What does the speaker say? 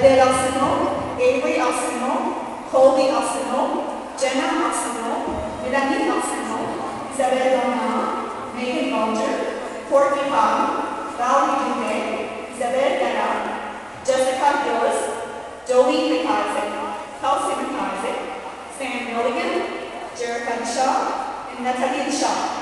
Adele Arsenault, Avery Arsenault, Colby Arsenault, Jenna Arsenault, Melanie Arsenault, Isabelle Bernard, Megan Bonger, Courtney Palm, Valerie Duque, Isabelle Garan, Jessica Gillis, Joey McIsaac, Kelsey McIsaac, Sam Milligan, Jerica Shaw, and Natalie Shaw.